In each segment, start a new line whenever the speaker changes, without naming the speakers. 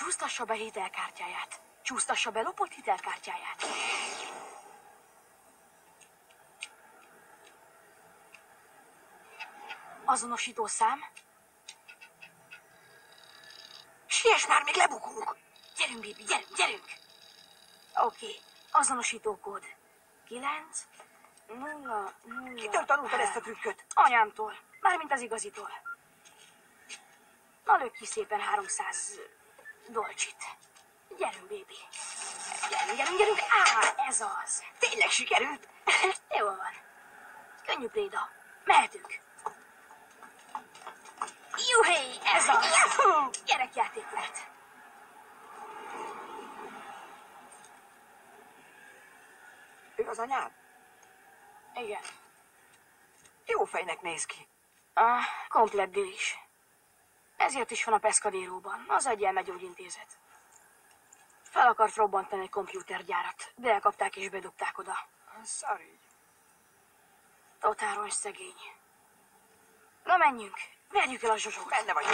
Csúsztassa be hitelkártyáját. Csúsztassa be lopott hitelkártyáját. Azonosító szám.
Siess már, még lebukunk!
Gyerünk, Bibi, gyerünk, gyerünk! Oké, okay. azonosító kód. 9, 0, 0...
Kitől tanultad ezt a trükköt?
Anyámtól. Mármint az igazitól. Na, lök ki szépen 300 dolcsit. Gyerünk, bébi. Gyerünk, gyerünk, gyerünk. Á, ez az.
Tényleg sikerült?
Jó van. Könnyű pléda. Mehetünk. Juhé, ez az.
Juhu!
Gyerekjáték lett.
Ő az anyád?
Igen.
Jó fejnek néz ki.
Ah, komplett is. Ezért is van a Pescadéróban, az egy elmegyógyintézet. Fel akart robbantani egy kompjútergyárat, de elkapták és bedugták oda.
Sorry.
Totáron szegény. Na menjünk, verjük el a zsozsót.
Benne vagy.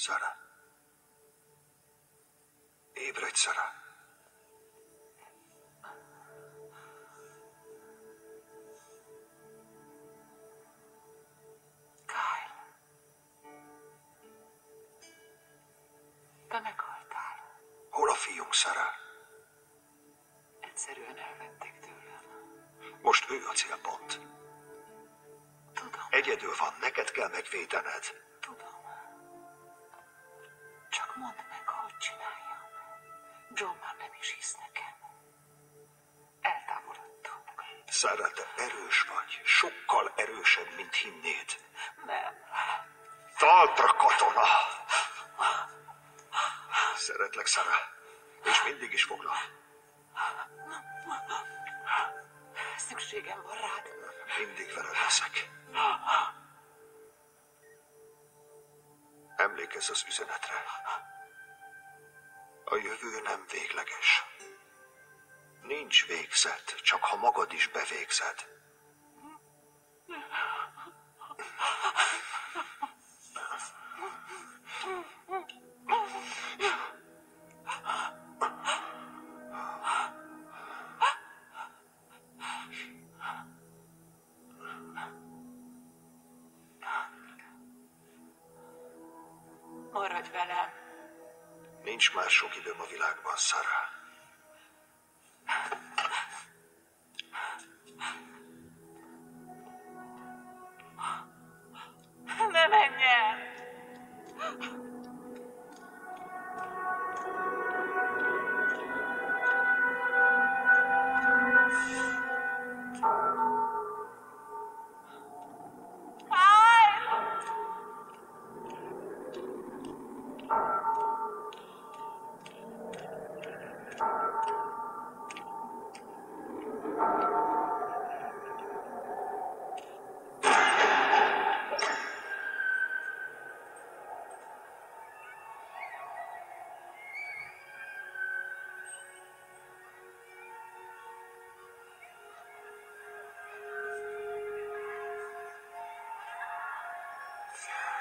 Szara. Ébredj, Szara.
Kyle. Te meghaltál.
Hol a fiunk, Szara?
Egyszerűen elvették tőlem.
Most ő a célpont.
Tudom,
Egyedül van, neked kell megvédened. Szara, te erős vagy. Sokkal erősebb, mint hinnéd.
Nem.
Talpra katona! Szeretlek, Szara. És mindig is foglak.
Szükségem van rád.
Mindig veled leszek. Emlékezz az üzenetre. A jövő nem végleges. Nincs végzet, csak ha magad is bevégzed.
Maradj velem.
Nincs már sok időm a világban, Szara. Yeah.